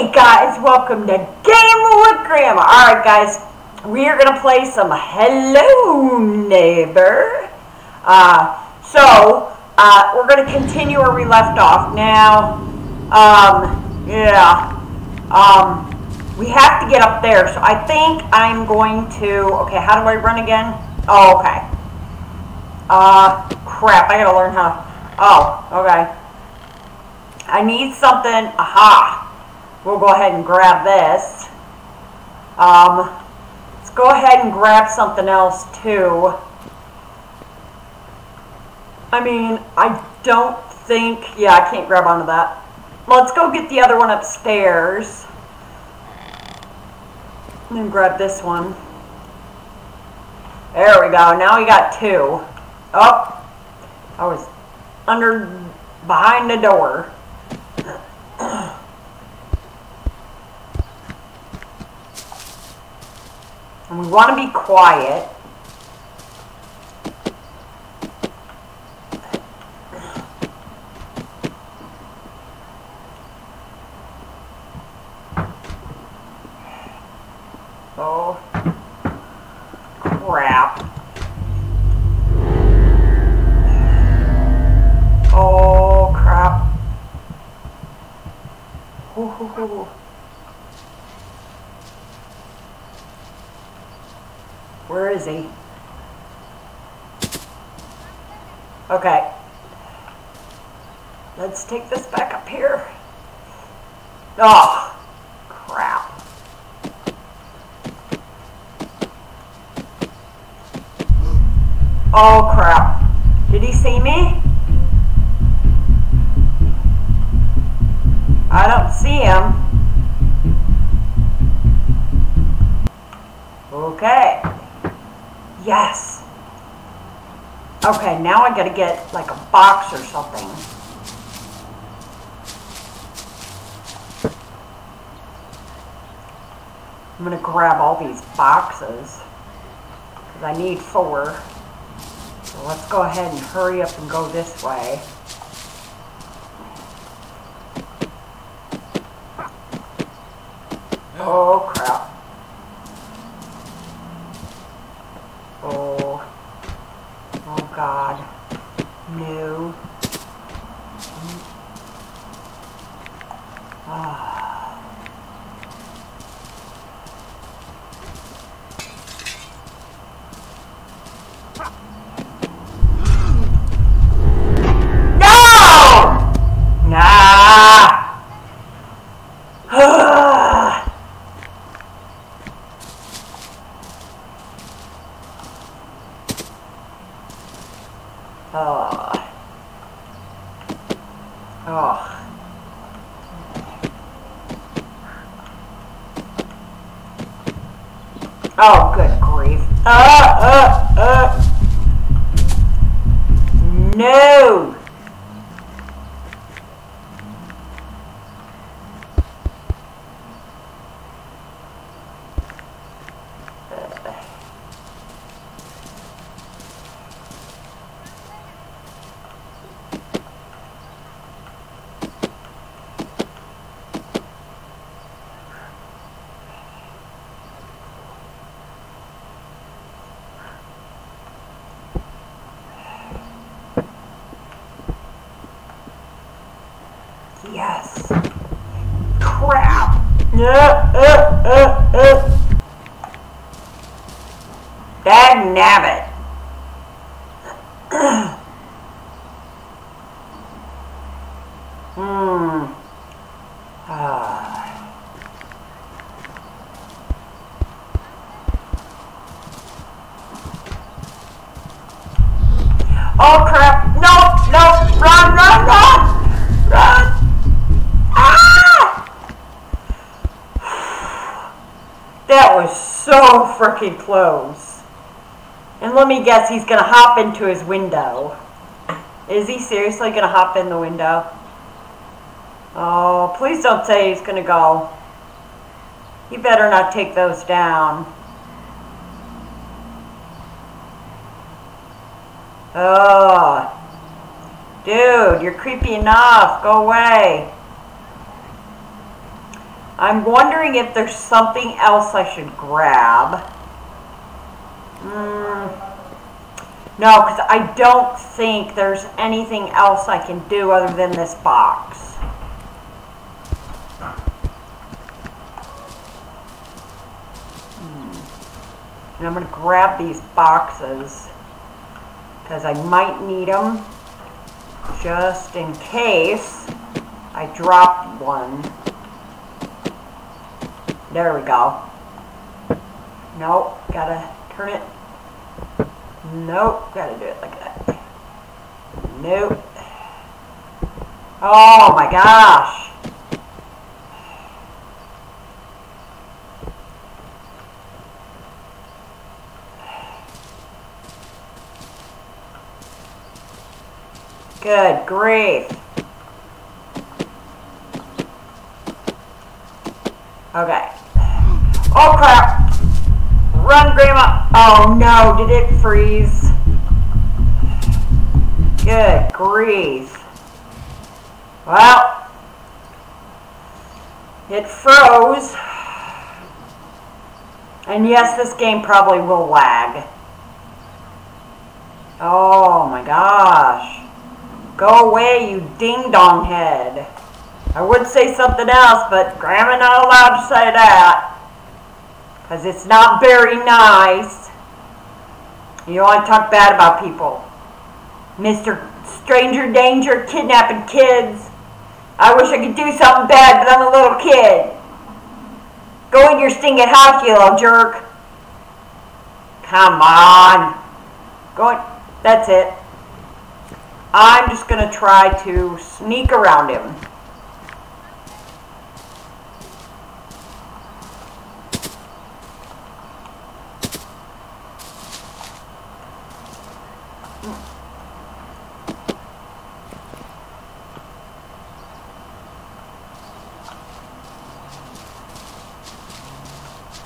Hey guys, welcome to Game with Grandma. Alright guys, we are going to play some Hello Neighbor. Uh, so, uh, we're going to continue where we left off. Now, um, yeah, um, we have to get up there. So I think I'm going to, okay, how do I run again? Oh, okay. Uh, crap, I gotta learn how, oh, okay. I need something, aha. We'll go ahead and grab this. Um, let's go ahead and grab something else too. I mean, I don't think, yeah, I can't grab onto that. Let's go get the other one upstairs. And then grab this one. There we go. Now we got two. Oh, I was under, behind the door. And we want to be quiet. Oh, crap. Oh, crap. Ooh, ooh, ooh. Where is he? Okay. Let's take this back up here. Oh, crap. Oh, crap. Did he see me? I don't see him. Okay. Yes. Okay, now I gotta get like a box or something. I'm gonna grab all these boxes because I need four. So let's go ahead and hurry up and go this way. Oh crap. Oh. Oh god. No. Ah. No! Nah. Oh. Oh. Oh, good grief. Uh, uh, uh. No. Yes. Crap. Uh, uh, uh, uh. Dag nabbit. Hmm. Ah. Oh crap! No! No! Run! Run! Run! Run! Ah! That was freaking close. And let me guess, he's gonna hop into his window. Is he seriously gonna hop in the window? Oh, please don't say he's gonna go. You better not take those down. Oh. Dude, you're creepy enough. Go away. I'm wondering if there's something else I should grab. Mm, no, because I don't think there's anything else I can do other than this box. Hmm. And I'm going to grab these boxes because I might need them just in case I dropped one. There we go. Nope, gotta turn it. Nope, gotta do it like that. Nope. Oh my gosh. Good grief. Okay. Oh crap! Run, Grandma! Oh no, did it freeze? Good grief. Well, it froze. And yes, this game probably will lag. Oh my gosh. Go away, you ding-dong head. I would say something else, but Grandma not allowed to say that. Because it's not very nice. You don't want to talk bad about people. Mr. Stranger Danger kidnapping kids. I wish I could do something bad, but I'm a little kid. Go in your stinking house, you little jerk. Come on. Go in. That's it. I'm just going to try to sneak around him.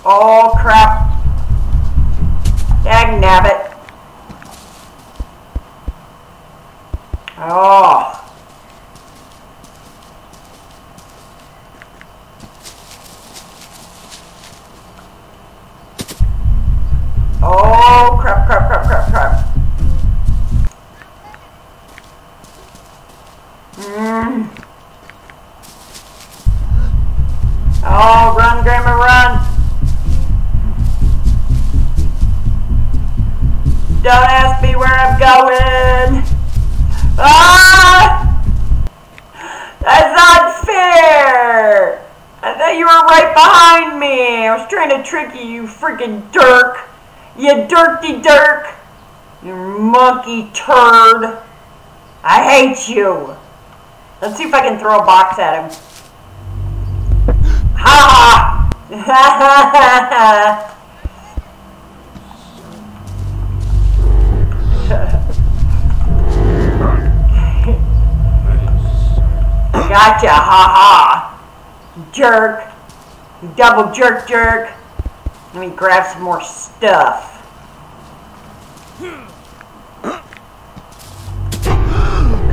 Oh crap. Dag nabbit. Freaking dirk. You dirty dirk. You monkey turd. I hate you. Let's see if I can throw a box at him. Ha ha! Ha ha ha Gotcha, ha ha. Jerk. double jerk jerk. Let me grab some more stuff.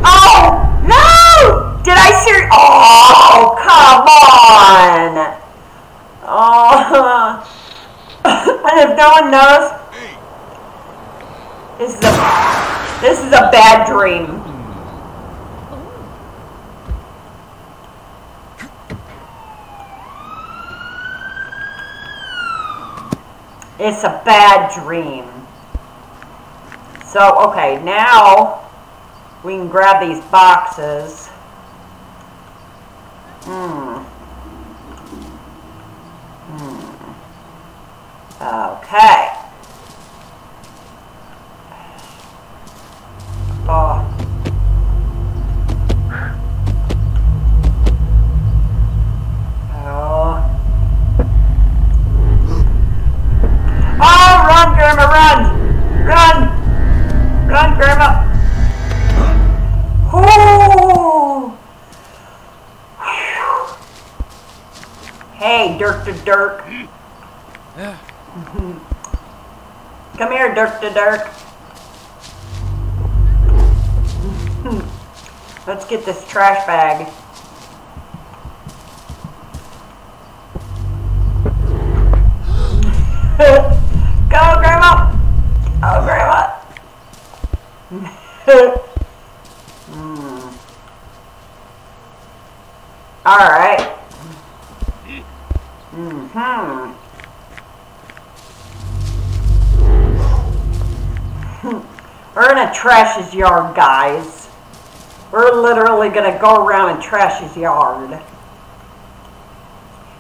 Oh! No! Did I see? Oh, come on! Oh. and if no one knows, this is a, this is a bad dream. It's a bad dream. So, okay, now we can grab these boxes. Hmm. Hmm. Okay. Oh. Oh. Oh, run, Grandma, run! Run! Run, Grandma! Oh! Hey, Dirk to Dirk. Come here, Dirk to hmm. Let's get this trash bag. Gonna trash his yard, guys. We're literally gonna go around and trash his yard.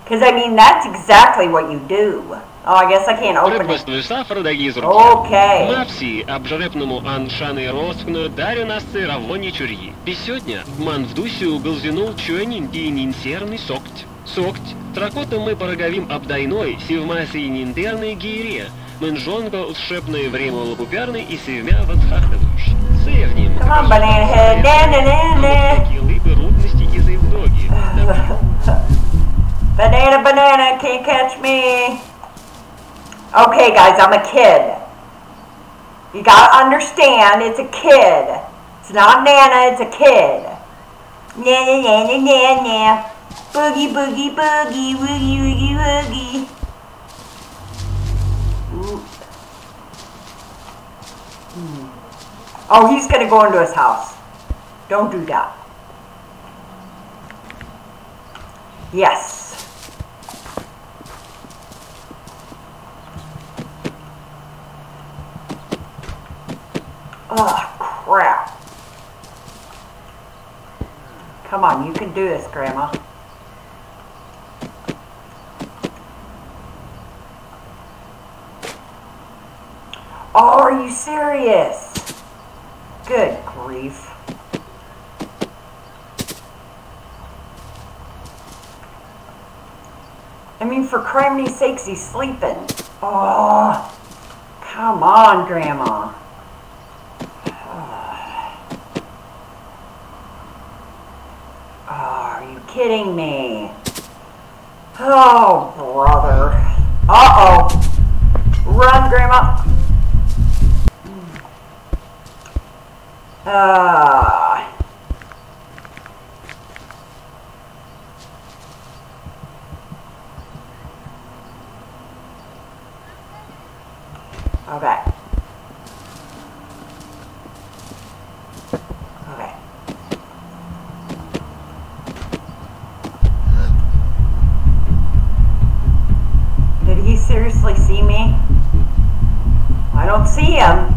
Because, I mean, that's exactly what you do. Oh, I guess I can't open it. Сафра, дорогі зруки. Okay. Обжарепному аншаны роскну дарю нас сыровони чурьи. Бесёдня, ман в дусю голзинул чуэнин и нинсерный сокть. Сокть, тракота мы пороговим обдайной, сивмасы и нинтерной гире. Мэнжонго ушепное время лопупярный и севмя ватхахтовущ. Севним. Come on, banana head. Na, na, na, na. Килы рудности из Евдоги. Banana, banana, can't catch me. Okay, guys, I'm a kid. You gotta understand, it's a kid. It's not Nana, it's a kid. Na na na na na na. Boogie, boogie, boogie, woogie, woogie, woogie. Hmm. Oh, he's gonna go into his house. Don't do that. Yes. Oh, crap. Come on, you can do this, Grandma. Oh, serious? Good grief. I mean, for criminy sakes, he's sleeping. Oh, come on, Grandma. Oh, are you kidding me? Oh, brother. Uh-oh. Run, Grandma. Ah. Okay. Okay. Did he seriously see me? I don't see him.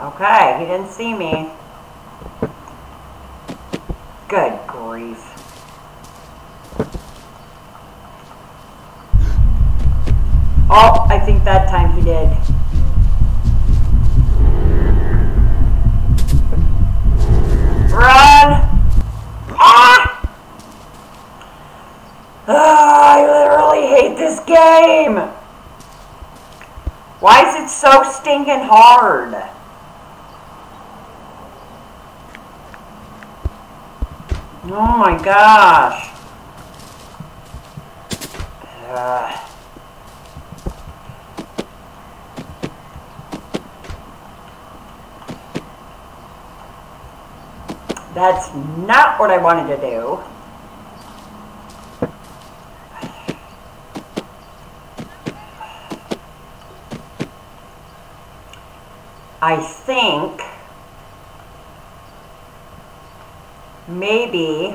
Okay, he didn't see me. Good grief. Oh, I think that time he did. Run! Ah! Ah, I literally hate this game! Why is it so stinking hard? Oh my gosh. Ugh. That's not what I wanted to do. I think maybe,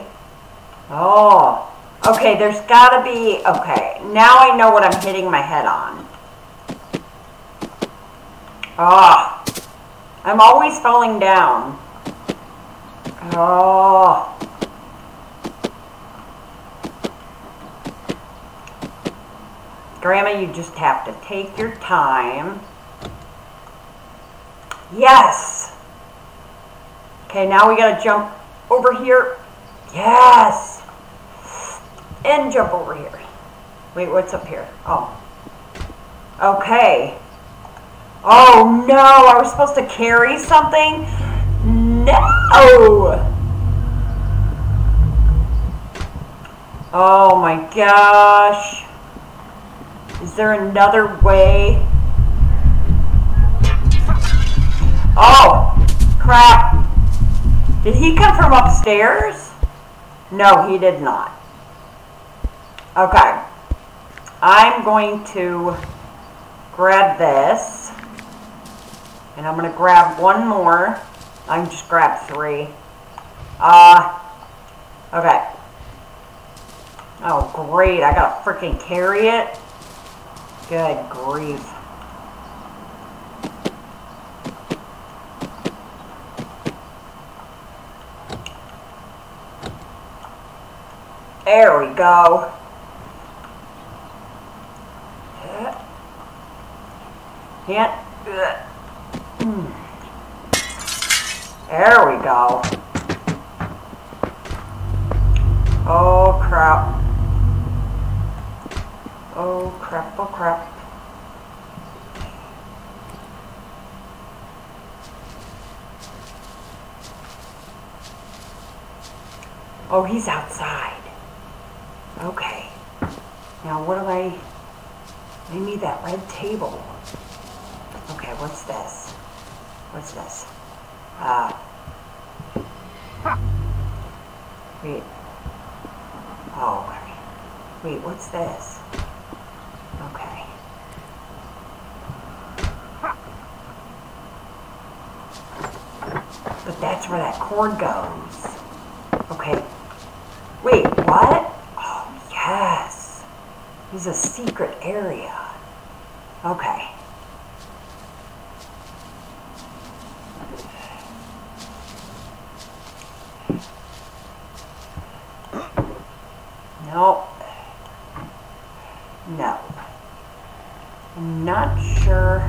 oh, okay, there's gotta be, okay, now I know what I'm hitting my head on. Ah, I'm always falling down. Oh. Grandma, you just have to take your time. Yes! Okay, now we gotta jump over here. Yes! And jump over here. Wait, what's up here? Oh. Okay. Oh no, I was supposed to carry something? No! Oh my gosh. Is there another way? Oh, crap. Did he come from upstairs? No, he did not. Okay. I'm going to grab this. And I'm going to grab one more. I can just grab three. Uh, okay. Oh, great. I got to freaking carry it. Good grief. There we go. Yeah. There we go. Oh crap. Oh crap, oh crap. Oh, he's outside. Okay. Now what do I... I need that red table. Okay, what's this? What's this? Uh... Wait. Oh. Wait, what's this? Okay. But that's where that cord goes. Okay. Wait, what? There's a secret area. Okay. No. No. I'm not sure.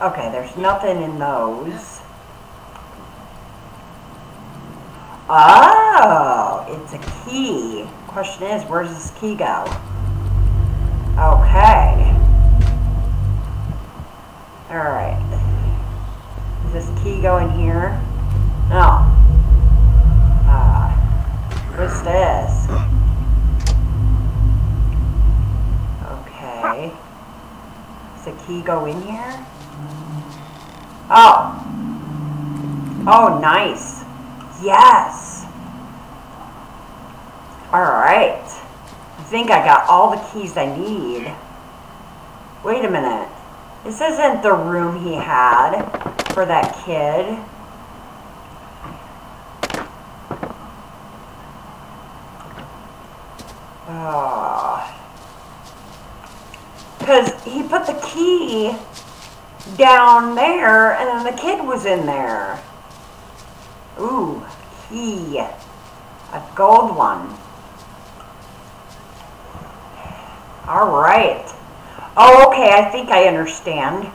Okay, there's nothing in those. Oh, it's a key. Question is, where does this key go? Okay. Alright. Does this key go in here? No. Uh, what's this? Okay. Does the key go in here? Oh. Oh, nice. Yes. Alright. I think I got all the keys I need. Wait a minute. This isn't the room he had for that kid. Ah. Because he put the key down there, and then the kid was in there. Ooh, key. A gold one. Alright. Oh, okay, I think I understand.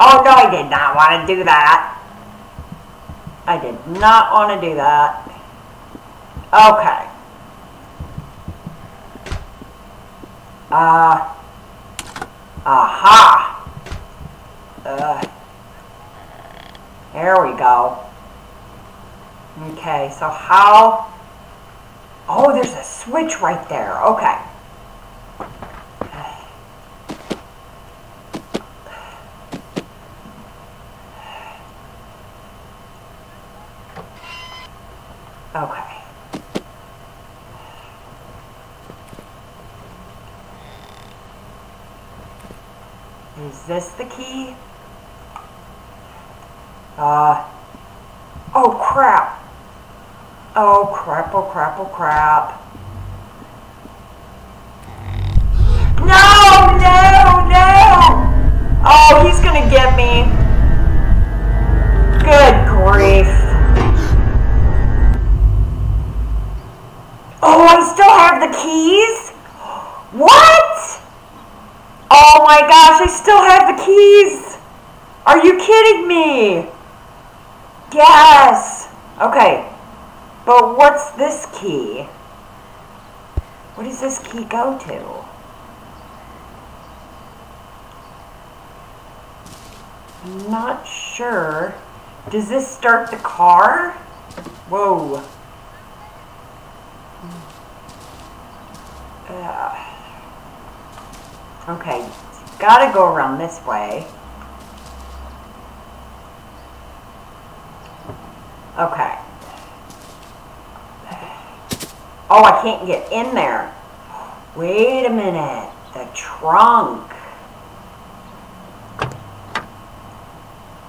Oh, no, I did not want to do that. I did not want to do that. Okay. Uh. Aha. Uh, there we go. Okay, so how... Oh, there's a switch right there. Okay. Is this the key? Uh, oh crap. Oh crap, oh crap, oh crap. Yes! Okay. But what's this key? What does this key go to? I'm not sure. Does this start the car? Whoa. Uh, okay. Gotta go around this way. Okay. Oh, I can't get in there. Wait a minute. The trunk.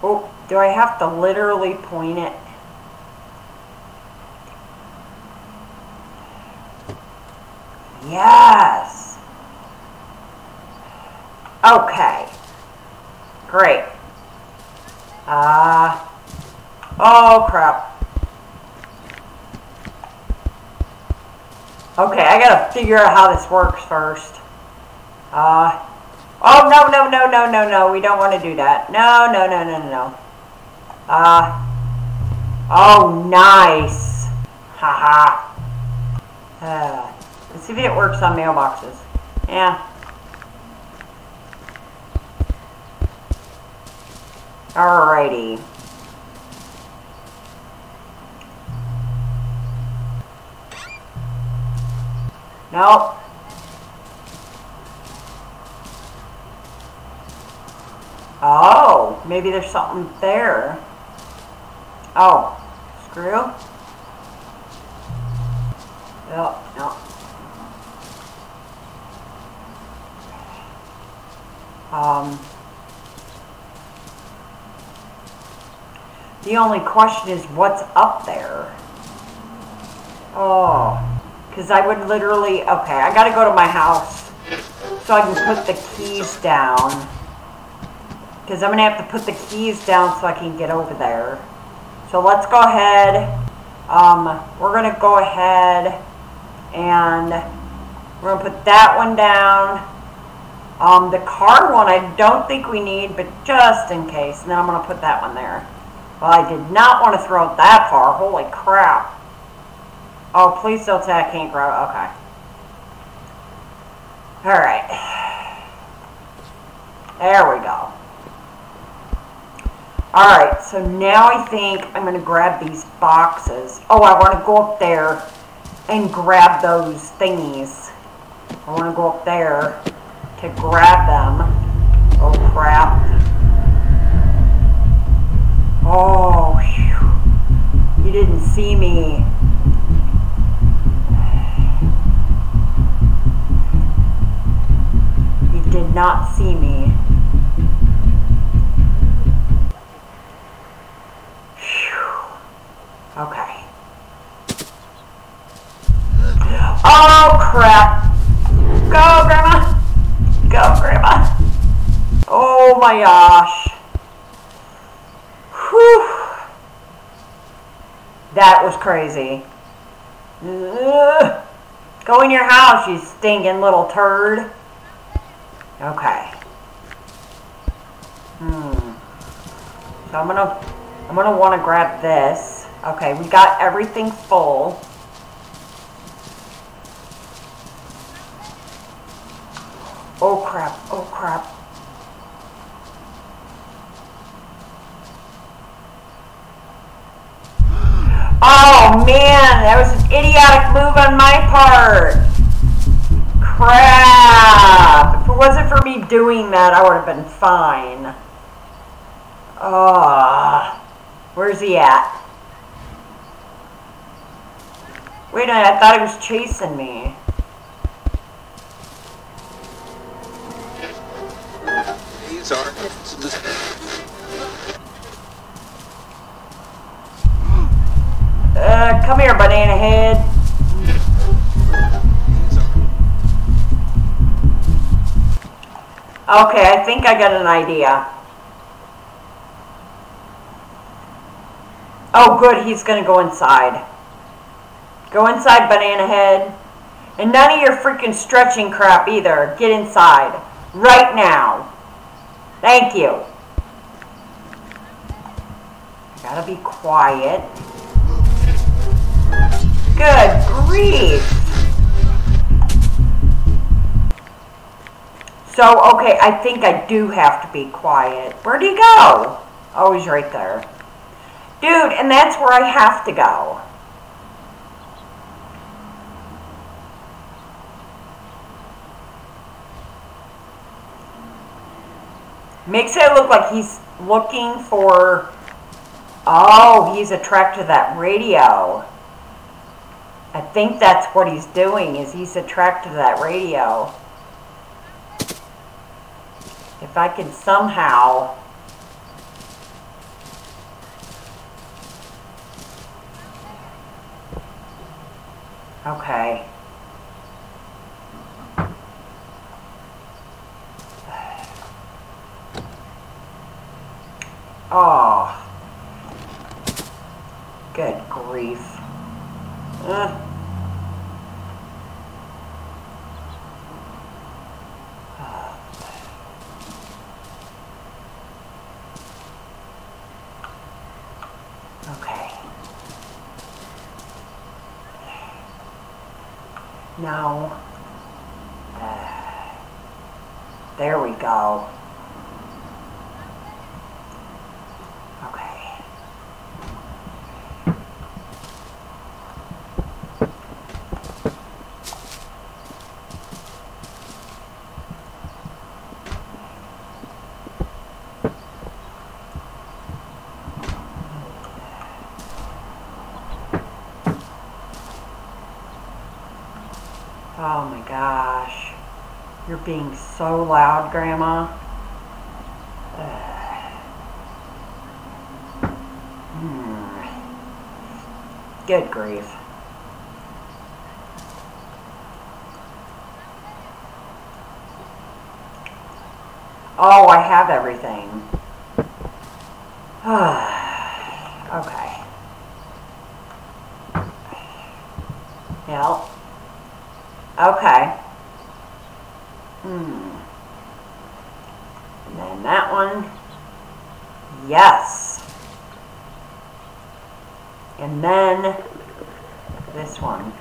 Oh, do I have to literally point it? Yes. Okay. Great. Uh, oh crap. Okay, I gotta figure out how this works first. Uh, oh no, no, no, no, no, no, we don't want to do that. No, no, no, no, no. Uh, oh, nice. Haha. uh, let's see if it works on mailboxes. Yeah. Alrighty. Nope. Oh, maybe there's something there. Oh, screw? Oh, no. Um, the only question is what's up there? Oh, because I would literally, okay, I got to go to my house so I can put the keys down. Because I'm to have to put the keys down so I can get over there. So let's go ahead. Um, we're to go ahead and we're to put that one down. Um, the car one I don't think we need, but just in case. And then I'm to put that one there. Well, I did not want to throw it that far. Holy crap. Oh, please don't say I can't grow. Okay. Alright. There we go. Alright, so now I think I'm going to grab these boxes. Oh, I want to go up there and grab those thingies. I want to go up there to grab them. Oh, crap. Oh, whew. you didn't see me. You did not see me. Okay. Oh, crap. Go, Grandma. Go, Grandma. Oh, my gosh. Whew. That was crazy. Ugh. Go in your house, you stinking little turd. Okay. Hmm. So I'm gonna, I'm gonna want to grab this. Okay, we got everything full. Oh crap, oh crap. Oh man, that was an idiotic move on my part. Crap. Doing that, I would have been fine. Ah, where's he at? Wait a minute, I thought he was chasing me. These are Uh, come here, banana head. Okay, I think I got an idea. Oh, good, he's gonna go inside. Go inside, banana head. And none of your freaking stretching crap either. Get inside. Right now. Thank you. Gotta be quiet. Good grief. So, okay, I think I do have to be quiet. Where'd he go? Oh, he's right there. Dude, and that's where I have to go. Makes it look like he's looking for... Oh, he's attracted to that radio. I think that's what he's doing, is he's attracted to that radio if I can somehow okay. Oh good grief. Okay. No. Uh, there we go. so loud, Grandma. Hmm. Good grief. Oh, I have everything. okay. Yep. Okay. Hmm. And then that one. Yes. And then this one.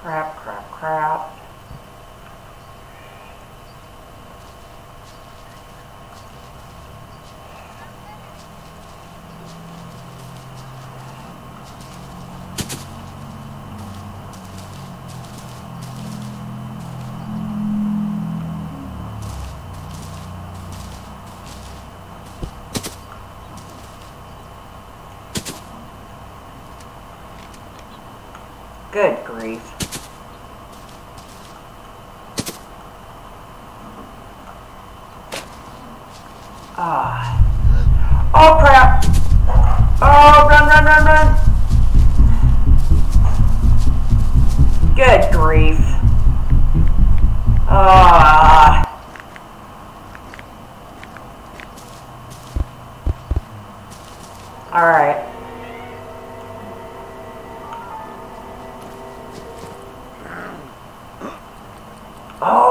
crap, crap, crap.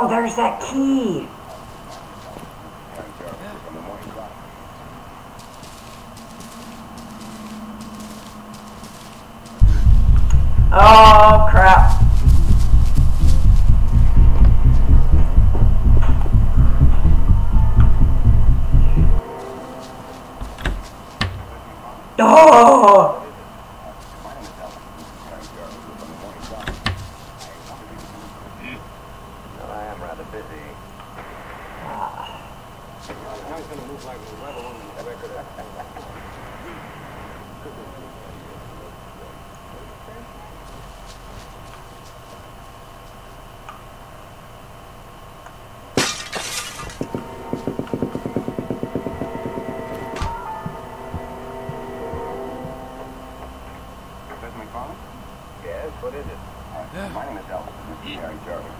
there's that key. Oh.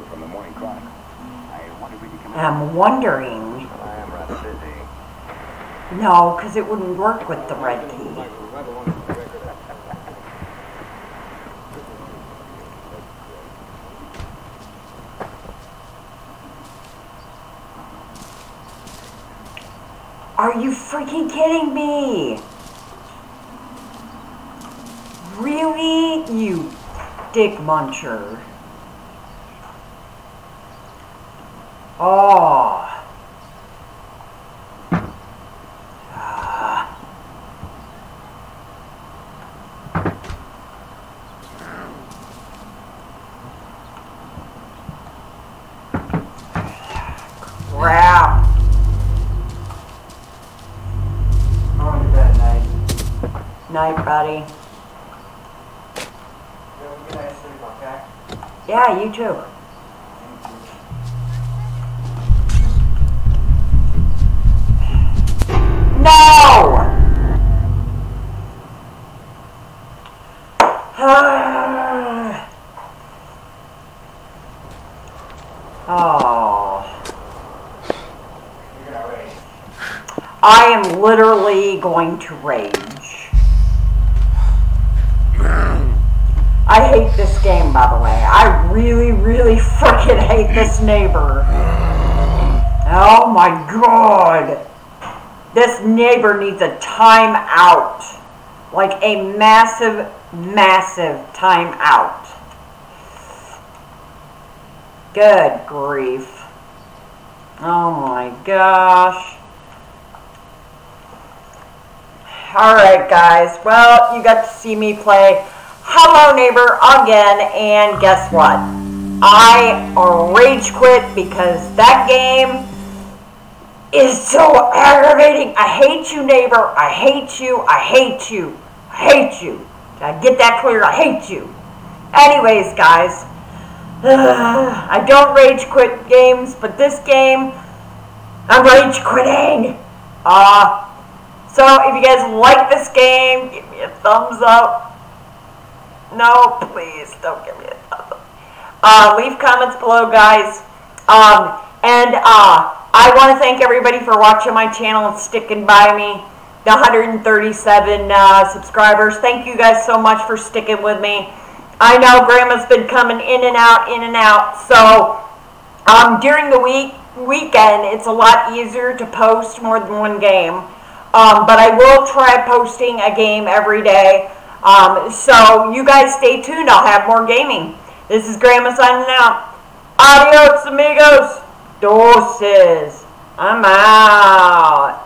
from the morning clock. I'm wondering. I am rather busy. No, because it wouldn't work with the red key. Are you freaking kidding me? Really? You dick muncher. Oh. Ah. Crap. To bed night. Night, buddy. You have a good night's sleep, okay? Yeah, you too. I am literally going to rage. I hate this game, by the way. I really, really freaking hate this neighbor. Oh my god. This neighbor needs a timeout. Like a massive, massive timeout. Good grief. Oh my gosh. Alright, guys. Well, you got to see me play Hello Neighbor again, and guess what? I rage quit because that game is so aggravating. I hate you, neighbor. I hate you. I hate you. I hate you. Did I get that clear? I hate you. Anyways, guys, I don't rage quit games, but this game, I'm rage quitting. Uh, so if you guys like this game, give me a thumbs up. No, please don't give me a thumbs up. Uh, leave comments below, guys. Um, and uh, I want to thank everybody for watching my channel and sticking by me. The 137 uh, subscribers. Thank you guys so much for sticking with me. I know Grandma's been coming in and out, in and out. So um, during the week weekend, it's a lot easier to post more than one game. Um, but I will try posting a game every day. Um, so you guys stay tuned. I'll have more gaming. This is Grandma signing out. Adios, amigos. Doses. I'm out.